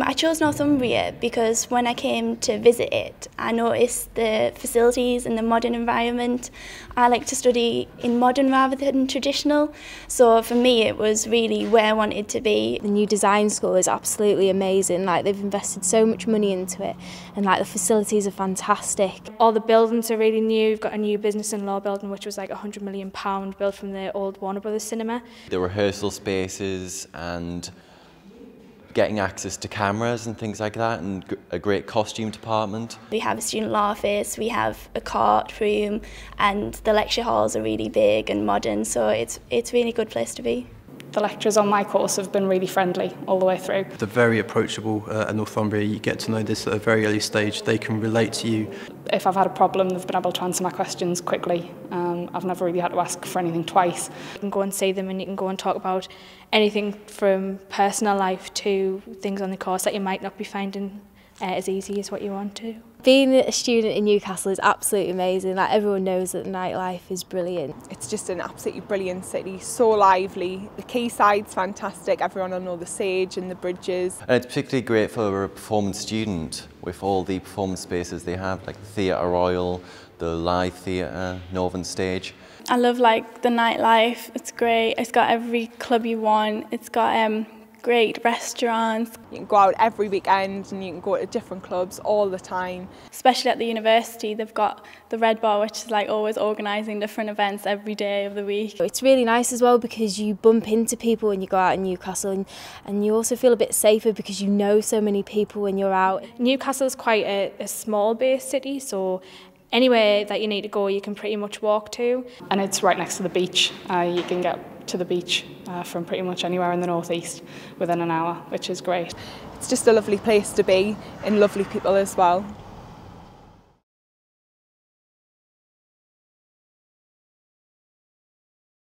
I chose Northumbria because when I came to visit it, I noticed the facilities and the modern environment. I like to study in modern rather than traditional, so for me it was really where I wanted to be. The new design school is absolutely amazing. Like they've invested so much money into it, and like the facilities are fantastic. All the buildings are really new. We've got a new business and law building, which was like a hundred million pound built from the old Warner Brothers cinema. The rehearsal spaces and getting access to cameras and things like that and a great costume department. We have a student law office, we have a court room and the lecture halls are really big and modern so it's, it's really good place to be. The lecturers on my course have been really friendly all the way through. They're very approachable uh, at Northumbria. You get to know this at a very early stage. They can relate to you. If I've had a problem, they've been able to answer my questions quickly. Um, I've never really had to ask for anything twice. You can go and see them and you can go and talk about anything from personal life to things on the course that you might not be finding uh, as easy as what you want to. Being a student in Newcastle is absolutely amazing. Like everyone knows that the nightlife is brilliant. It's just an absolutely brilliant city, so lively. The quayside's fantastic. Everyone will know the Sage and the bridges. And it's particularly great for a performance student with all the performance spaces they have, like the Theatre Royal, the Live Theatre, Northern Stage. I love like the nightlife. It's great. It's got every club you want. It's got um, great restaurants. You can go out every weekend and you can go to different clubs all the time. Especially at the university, they've got the Red Bar, which is like always organising different events every day of the week. It's really nice as well because you bump into people when you go out in Newcastle and, and you also feel a bit safer because you know so many people when you're out. Newcastle is quite a, a small base city, so anywhere that you need to go you can pretty much walk to. And it's right next to the beach. Uh, you can get to the beach uh, from pretty much anywhere in the northeast within an hour, which is great. It's just a lovely place to be and lovely people as well.